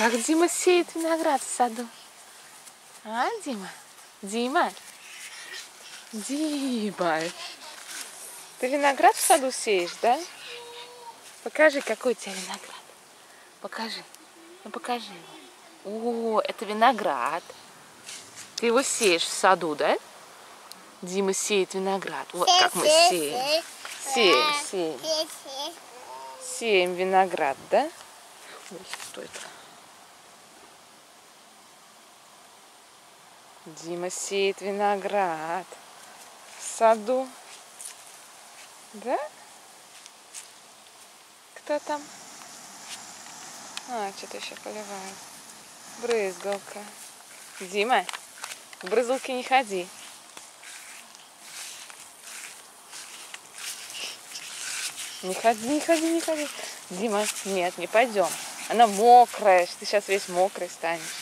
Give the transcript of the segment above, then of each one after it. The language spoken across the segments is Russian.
Как Дима сеет виноград в саду? А, Дима? Дима? Дима, ты виноград в саду сеешь, да? Покажи, какой у тебя виноград. Покажи. Ну покажи его. О, это виноград. Ты его сеешь в саду, да? Дима сеет виноград. Вот как мы сеем. Сеем, сеем. Сеем виноград, да? Ой, что это? Дима сеет виноград в саду. Да? Кто там? А, что-то еще поливает. Брызгалка. Дима, в брызгалке не ходи. Не ходи, не ходи, не ходи. Дима, нет, не пойдем. Она мокрая, ты сейчас весь мокрый станешь.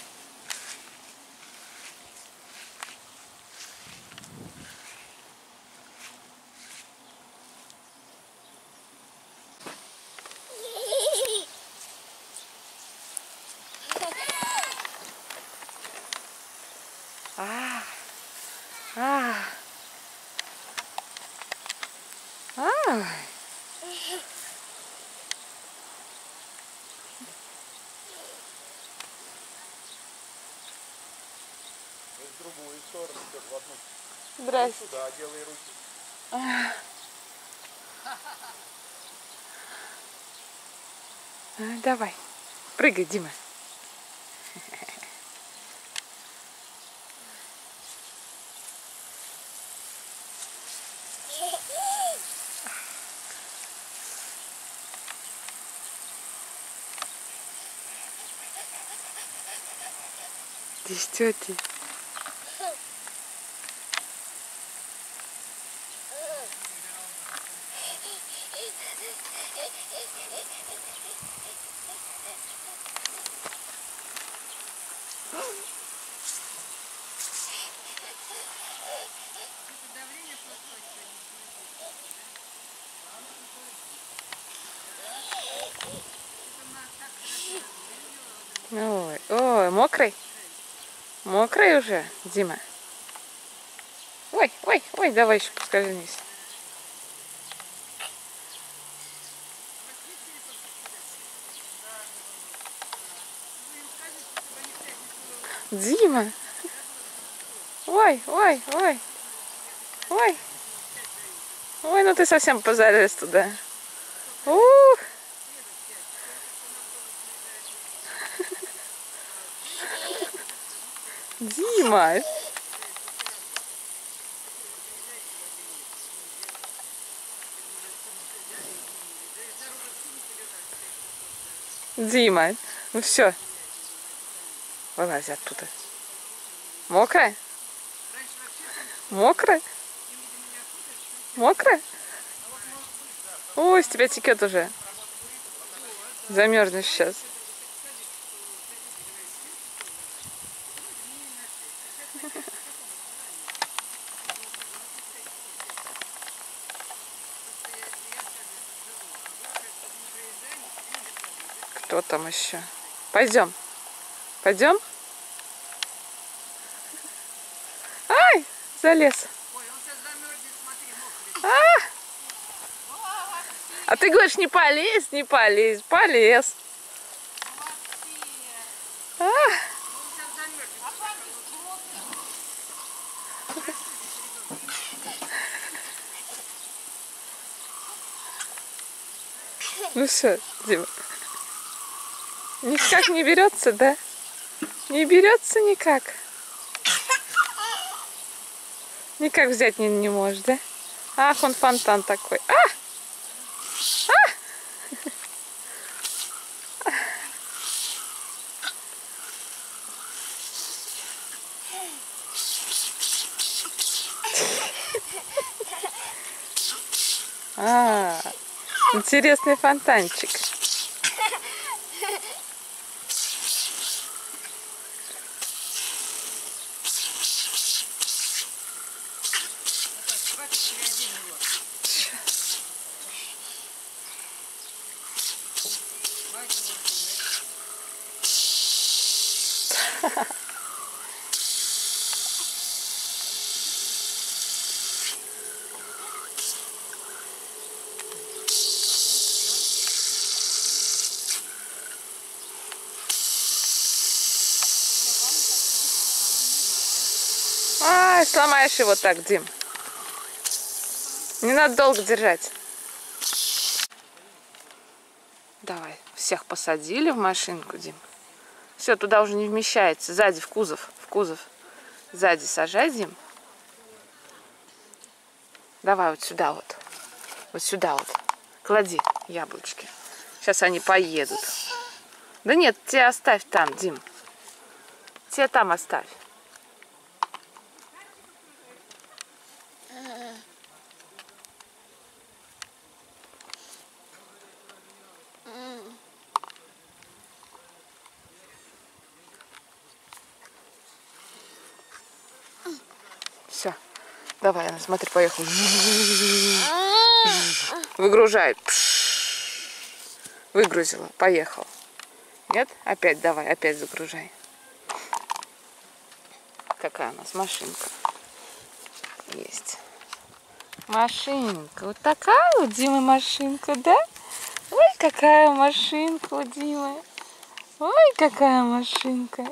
А. В другую сторону, как в одну. Здрасте. Сюда делай руки. А, Давай, прыгай, Дима. Ты что ты? Ой, ой, мокрый? Мокрый уже, Дима? Ой, ой, ой, давай еще поскользнись. Дима! Ой, ой, ой, ой. Ой, ну ты совсем позарез туда. Ух! Дима! Дима, ну все. Вылазь оттуда. Мокрая? Мокрая? Мокрая? Ой, с тебя текет уже. Замерзнешь сейчас. Кто там еще? Пойдем. Пойдем? Ай, залез. А! а ты говоришь, не полезь, не полез. А! Ну все, Дима. Никак не берется, да? Не берется никак. Никак взять не, не можешь, да? Ах, он фонтан такой. А! А! А, интересный фонтанчик. Сломаешь его так, Дим. Не надо долго держать. Давай, всех посадили в машинку, Дим. Все, туда уже не вмещается. Сзади, в кузов, в кузов. Сзади сажай, Дим. Давай вот сюда вот. Вот сюда вот. Клади яблочки. Сейчас они поедут. Да нет, те оставь там, Дим. Те там оставь. Все. Давай, она, смотри, поехал. Выгружает. Выгрузила. Поехал. Нет? Опять давай, опять загружай. Какая у нас машинка? Есть. Машинка. Вот такая у Димы машинка, да? Ой, какая машинка у Димы. Ой, какая машинка.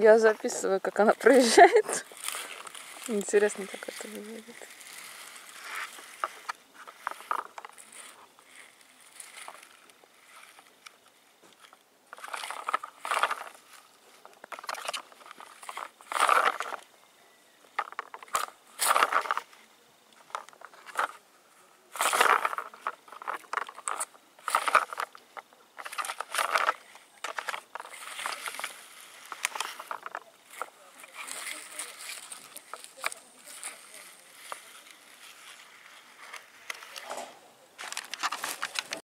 Я записываю, как она проезжает. Интересно, как это выглядит.